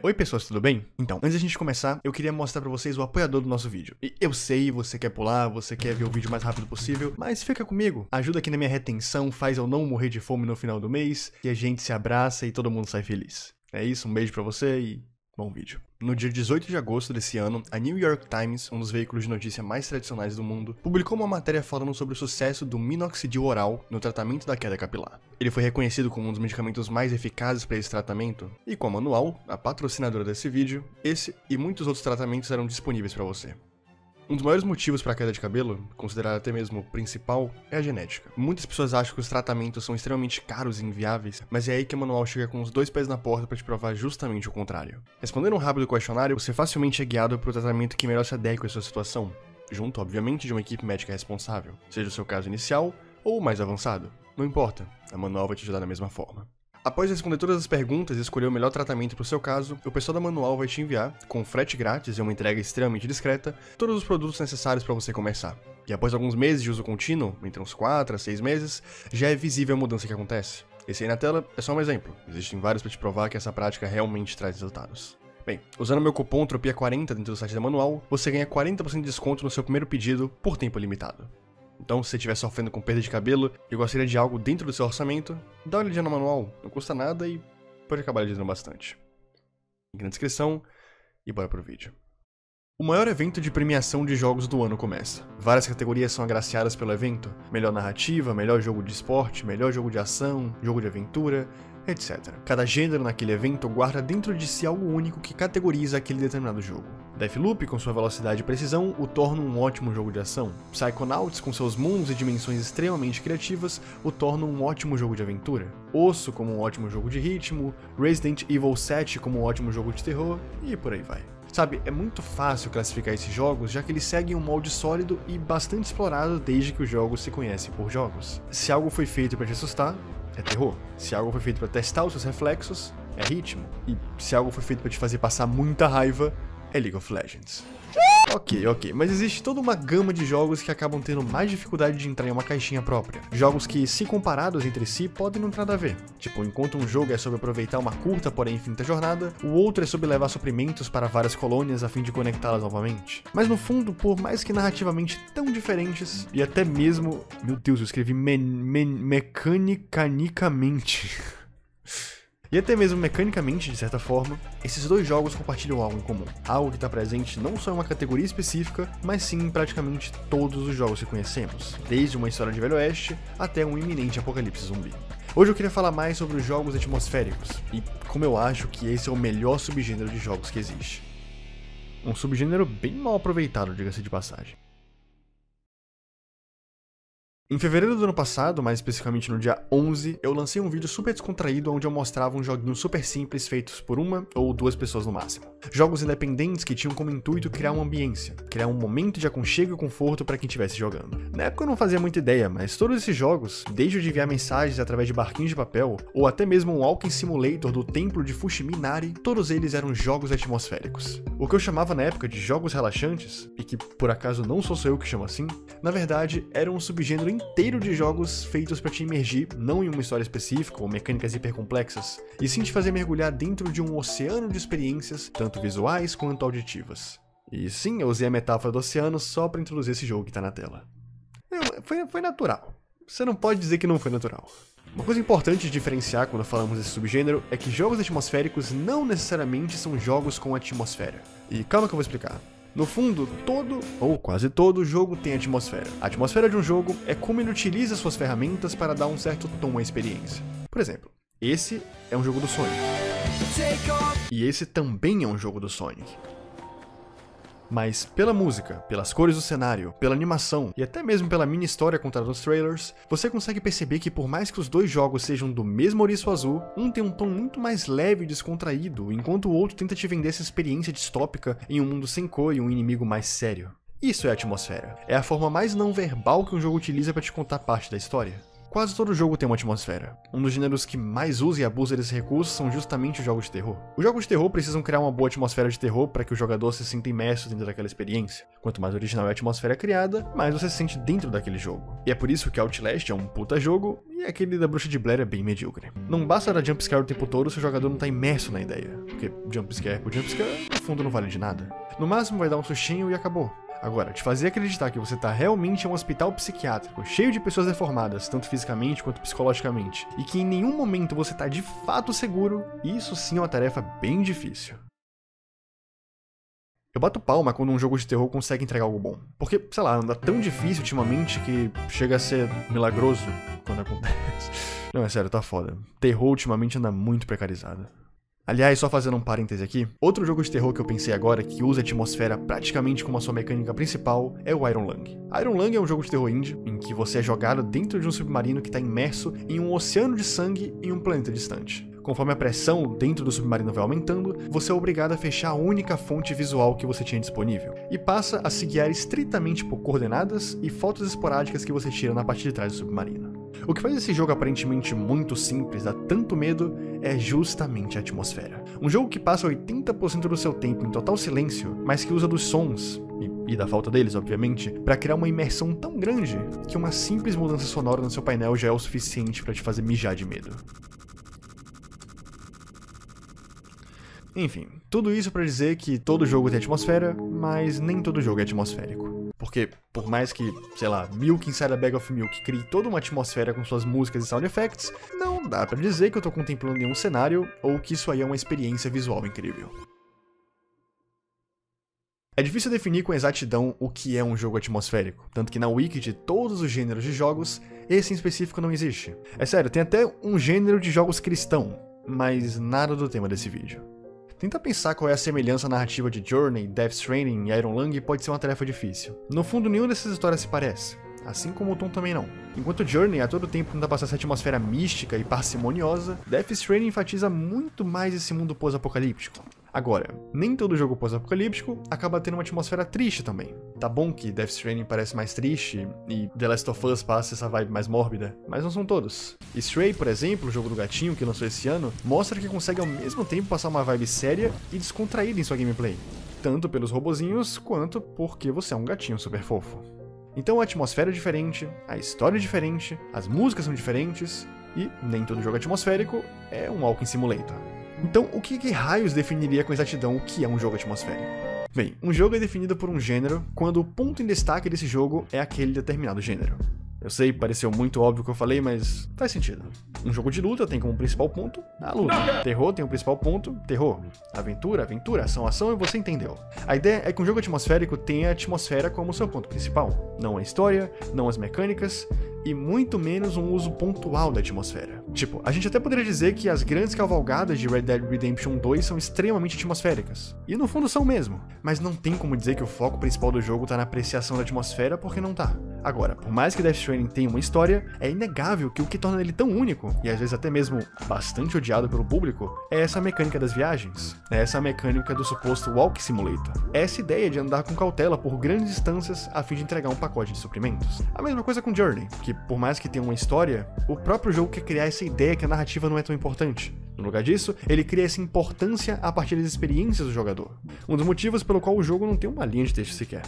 Oi pessoas, tudo bem? Então, antes da gente começar, eu queria mostrar pra vocês o apoiador do nosso vídeo. E eu sei, você quer pular, você quer ver o vídeo mais rápido possível, mas fica comigo. Ajuda aqui na minha retenção, faz eu não morrer de fome no final do mês, e a gente se abraça e todo mundo sai feliz. É isso, um beijo pra você e bom vídeo. No dia 18 de agosto desse ano, a New York Times, um dos veículos de notícia mais tradicionais do mundo, publicou uma matéria falando sobre o sucesso do minoxidil oral no tratamento da queda capilar. Ele foi reconhecido como um dos medicamentos mais eficazes para esse tratamento, e como anual, a patrocinadora desse vídeo, esse e muitos outros tratamentos eram disponíveis para você. Um dos maiores motivos para a queda de cabelo, considerado até mesmo o principal, é a genética. Muitas pessoas acham que os tratamentos são extremamente caros e inviáveis, mas é aí que o manual chega com os dois pés na porta para te provar justamente o contrário. Respondendo um rápido questionário, você facilmente é guiado para o tratamento que melhor se adequa à sua situação, junto, obviamente, de uma equipe médica responsável, seja o seu caso inicial ou mais avançado. Não importa, a manual vai te ajudar da mesma forma. Após responder todas as perguntas e escolher o melhor tratamento para o seu caso, o pessoal da Manual vai te enviar, com frete grátis e uma entrega extremamente discreta, todos os produtos necessários para você começar. E após alguns meses de uso contínuo, entre uns 4 a 6 meses, já é visível a mudança que acontece. Esse aí na tela é só um exemplo, existem vários para te provar que essa prática realmente traz resultados. Bem, usando meu cupom TROPIA40 dentro do site da Manual, você ganha 40% de desconto no seu primeiro pedido por tempo limitado. Então, se você estiver sofrendo com perda de cabelo e gostaria de algo dentro do seu orçamento, dá uma olhadinha no manual, não custa nada e pode acabar ajudando bastante. Link na descrição e bora pro vídeo. O maior evento de premiação de jogos do ano começa. Várias categorias são agraciadas pelo evento: melhor narrativa, melhor jogo de esporte, melhor jogo de ação, jogo de aventura, etc. Cada gênero naquele evento guarda dentro de si algo único que categoriza aquele determinado jogo. Deathloop, com sua velocidade e precisão, o torna um ótimo jogo de ação. Psychonauts, com seus mundos e dimensões extremamente criativas, o torna um ótimo jogo de aventura. Osso, como um ótimo jogo de ritmo, Resident Evil 7 como um ótimo jogo de terror, e por aí vai. Sabe, é muito fácil classificar esses jogos, já que eles seguem um molde sólido e bastante explorado desde que os jogos se conhecem por jogos. Se algo foi feito para te assustar, é terror. Se algo foi feito para testar os seus reflexos, é ritmo. E se algo foi feito para te fazer passar muita raiva, é League of Legends. Ok, ok, mas existe toda uma gama de jogos que acabam tendo mais dificuldade de entrar em uma caixinha própria. Jogos que, se comparados entre si, podem não ter nada a ver. Tipo, enquanto um jogo é sobre aproveitar uma curta, porém infinita jornada, o outro é sobre levar suprimentos para várias colônias a fim de conectá-las novamente. Mas no fundo, por mais que narrativamente tão diferentes, e até mesmo. Meu Deus, eu escrevi me me mecanicanicamente. E até mesmo mecanicamente, de certa forma, esses dois jogos compartilham algo em comum. Algo que está presente não só em uma categoria específica, mas sim em praticamente todos os jogos que conhecemos, desde uma história de Velho Oeste até um iminente apocalipse zumbi. Hoje eu queria falar mais sobre os jogos atmosféricos, e como eu acho que esse é o melhor subgênero de jogos que existe. Um subgênero bem mal aproveitado, diga-se de passagem. Em fevereiro do ano passado, mais especificamente no dia 11, eu lancei um vídeo super descontraído onde eu mostrava um joguinho super simples feitos por uma ou duas pessoas no máximo. Jogos independentes que tinham como intuito criar uma ambiência, criar um momento de aconchego e conforto para quem estivesse jogando. Na época eu não fazia muita ideia, mas todos esses jogos, desde o de enviar mensagens através de barquinhos de papel, ou até mesmo um Walking Simulator do templo de Fushiminari, todos eles eram jogos atmosféricos. O que eu chamava na época de jogos relaxantes, e que por acaso não sou só eu que chamo assim, na verdade era um subgênero inteiro de jogos feitos para te imergir não em uma história específica ou mecânicas hipercomplexas, e sim te fazer mergulhar dentro de um oceano de experiências, tanto visuais quanto auditivas. E sim, eu usei a metáfora do oceano só para introduzir esse jogo que tá na tela. Foi, foi natural. Você não pode dizer que não foi natural. Uma coisa importante de diferenciar quando falamos desse subgênero é que jogos atmosféricos não necessariamente são jogos com atmosfera. E calma que eu vou explicar. No fundo, todo, ou quase todo, jogo tem atmosfera. A atmosfera de um jogo é como ele utiliza suas ferramentas para dar um certo tom à experiência. Por exemplo, esse é um jogo do Sonic. E esse também é um jogo do Sonic. Mas pela música, pelas cores do cenário, pela animação e até mesmo pela mini história contada nos trailers, você consegue perceber que por mais que os dois jogos sejam do mesmo ouriço azul, um tem um tom muito mais leve e descontraído, enquanto o outro tenta te vender essa experiência distópica em um mundo sem cor e um inimigo mais sério. Isso é atmosfera. É a forma mais não verbal que um jogo utiliza para te contar parte da história. Quase todo jogo tem uma atmosfera. Um dos gêneros que mais usa e abusa desse recurso são justamente os jogos de terror. Os jogos de terror precisam criar uma boa atmosfera de terror para que o jogador se sinta imerso dentro daquela experiência. Quanto mais original é a atmosfera criada, mais você se sente dentro daquele jogo. E é por isso que Outlast é um puta jogo e aquele da Bruxa de Blair é bem medíocre. Não basta dar jumpscare o tempo todo se o jogador não tá imerso na ideia, porque jumpscare por jumpscare, no fundo não vale de nada. No máximo vai dar um sustinho e acabou. Agora, te fazer acreditar que você tá realmente em um hospital psiquiátrico, cheio de pessoas deformadas, tanto fisicamente quanto psicologicamente, e que em nenhum momento você tá de fato seguro, isso sim é uma tarefa bem difícil. Eu bato palma quando um jogo de terror consegue entregar algo bom. Porque, sei lá, anda tão difícil ultimamente que chega a ser milagroso quando acontece. Não, é sério, tá foda. Terror ultimamente anda muito precarizado. Aliás, só fazendo um parêntese aqui, outro jogo de terror que eu pensei agora que usa a atmosfera praticamente como a sua mecânica principal é o Iron Lung. Iron Lung é um jogo de terror indie em que você é jogado dentro de um submarino que está imerso em um oceano de sangue em um planeta distante. Conforme a pressão dentro do submarino vai aumentando, você é obrigado a fechar a única fonte visual que você tinha disponível, e passa a se guiar estritamente por coordenadas e fotos esporádicas que você tira na parte de trás do submarino. O que faz esse jogo aparentemente muito simples, dá tanto medo, é justamente a atmosfera. Um jogo que passa 80% do seu tempo em total silêncio, mas que usa dos sons, e, e da falta deles, obviamente, para criar uma imersão tão grande que uma simples mudança sonora no seu painel já é o suficiente para te fazer mijar de medo. Enfim, tudo isso para dizer que todo jogo tem atmosfera, mas nem todo jogo é atmosférico. Porque, por mais que, sei lá, Milk Inside a Bag of Milk crie toda uma atmosfera com suas músicas e sound effects, não dá para dizer que eu tô contemplando nenhum cenário ou que isso aí é uma experiência visual incrível. É difícil definir com exatidão o que é um jogo atmosférico, tanto que na wiki de todos os gêneros de jogos, esse em específico não existe. É sério, tem até um gênero de jogos cristão, mas nada do tema desse vídeo. Tentar pensar qual é a semelhança narrativa de Journey, Death Stranding e Iron Lung pode ser uma tarefa difícil. No fundo, nenhuma dessas histórias se parece, assim como o Tom também não. Enquanto Journey a todo tempo tenta passar essa atmosfera mística e parcimoniosa, Death Stranding enfatiza muito mais esse mundo pós-apocalíptico. Agora, nem todo jogo pós-apocalíptico acaba tendo uma atmosfera triste também. Tá bom que Death Stranding parece mais triste e The Last of Us passa essa vibe mais mórbida, mas não são todos. Stray, por exemplo, o jogo do gatinho que lançou esse ano, mostra que consegue ao mesmo tempo passar uma vibe séria e descontraída em sua gameplay, tanto pelos robozinhos quanto porque você é um gatinho super fofo. Então a atmosfera é diferente, a história é diferente, as músicas são diferentes e nem todo jogo atmosférico é um Walking Simulator. Então, o que, que raios definiria com exatidão o que é um jogo atmosférico? Bem, um jogo é definido por um gênero quando o ponto em destaque desse jogo é aquele determinado gênero. Eu sei, pareceu muito óbvio o que eu falei, mas faz sentido. Um jogo de luta tem como principal ponto a luta. Terror tem o principal ponto, terror. Aventura, aventura, ação, ação, e você entendeu. A ideia é que um jogo atmosférico tenha a atmosfera como seu ponto principal. Não a história, não as mecânicas, e muito menos um uso pontual da atmosfera. Tipo, a gente até poderia dizer que as grandes cavalgadas de Red Dead Redemption 2 são extremamente atmosféricas. E no fundo são mesmo. Mas não tem como dizer que o foco principal do jogo tá na apreciação da atmosfera porque não tá. Agora, por mais que Death Stranding tenha uma história, é inegável que o que torna ele tão único, e às vezes até mesmo bastante odiado pelo público, é essa mecânica das viagens. É essa mecânica do suposto Walk Simulator. É essa ideia de andar com cautela por grandes distâncias a fim de entregar um pacote de suprimentos. A mesma coisa com Journey, que por mais que tenha uma história, o próprio jogo quer criar essa ideia que a narrativa não é tão importante. No lugar disso, ele cria essa importância a partir das experiências do jogador. Um dos motivos pelo qual o jogo não tem uma linha de texto sequer.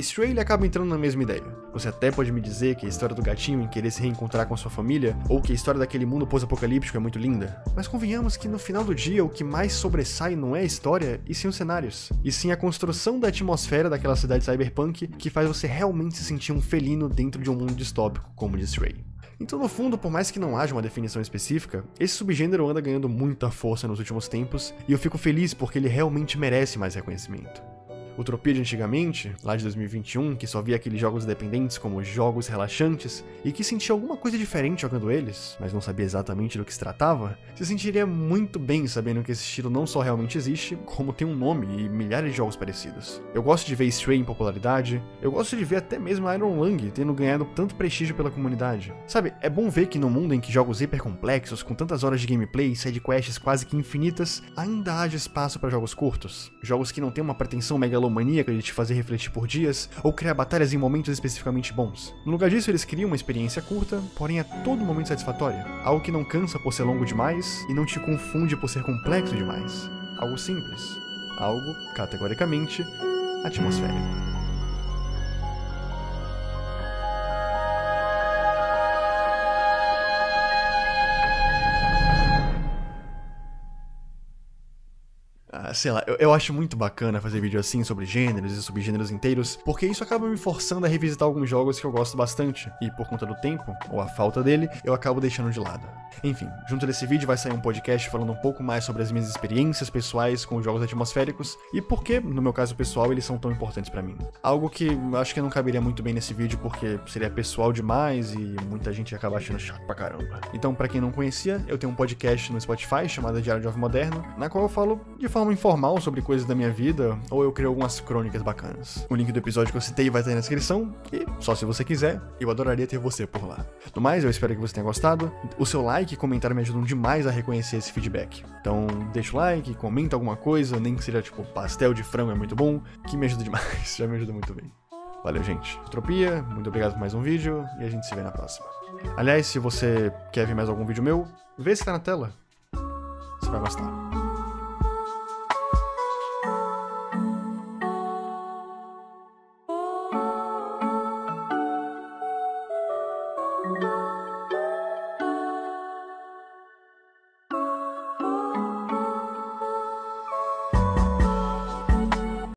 Stray ele acaba entrando na mesma ideia. Você até pode me dizer que a história do gatinho em querer se reencontrar com sua família, ou que a história daquele mundo pós-apocalíptico é muito linda, mas convenhamos que no final do dia o que mais sobressai não é a história, e sim os cenários, e sim a construção da atmosfera daquela cidade cyberpunk que faz você realmente se sentir um felino dentro de um mundo distópico como o de Stray. Então, no fundo, por mais que não haja uma definição específica, esse subgênero anda ganhando muita força nos últimos tempos, e eu fico feliz porque ele realmente merece mais reconhecimento. Utopia de antigamente, lá de 2021, que só via aqueles jogos independentes como jogos relaxantes e que sentia alguma coisa diferente jogando eles, mas não sabia exatamente do que se tratava, se sentiria muito bem sabendo que esse estilo não só realmente existe, como tem um nome e milhares de jogos parecidos. Eu gosto de ver Stray em popularidade, eu gosto de ver até mesmo Iron Lung tendo ganhado tanto prestígio pela comunidade. Sabe, é bom ver que no mundo em que jogos hipercomplexos, com tantas horas de gameplay e sidequests quase que infinitas, ainda haja espaço para jogos curtos, jogos que não têm uma pretensão megalomania megalomaníaca de te fazer refletir por dias, ou criar batalhas em momentos especificamente bons. No lugar disso, eles criam uma experiência curta, porém a todo momento satisfatória. Algo que não cansa por ser longo demais e não te confunde por ser complexo demais. Algo simples. Algo, categoricamente, atmosférico. Sei lá, eu, eu, acho muito bacana fazer vídeo assim sobre gêneros e subgêneros inteiros, porque isso acaba me forçando a revisitar alguns jogos que eu gosto bastante, e por conta do tempo, ou a falta dele, eu acabo deixando de lado. Enfim, junto desse vídeo vai sair um podcast falando um pouco mais sobre as minhas experiências pessoais com os jogos atmosféricos e por que, no meu caso pessoal, eles são tão importantes para mim. Algo que acho que não caberia muito bem nesse vídeo porque seria pessoal demais e muita gente ia acabar achando chato pra caramba. Então, para quem não conhecia, eu tenho um podcast no Spotify chamado Diário de Jovem Moderno, na qual eu falo de forma informal sobre coisas da minha vida ou eu crio algumas crônicas bacanas. O link do episódio que eu citei vai estar na descrição e, só se você quiser, eu adoraria ter você por lá. No mais, eu espero que você tenha gostado. O seu like e comentário me ajudam demais a reconhecer esse feedback. Então, deixa o like, comenta alguma coisa, nem que seja tipo pastel de frango é muito bom, que me ajuda demais, já me ajuda muito bem. Valeu, gente. Utopia, muito obrigado por mais um vídeo e a gente se vê na próxima. Aliás, se você quer ver mais algum vídeo meu, vê se tá na tela. Você vai gostar.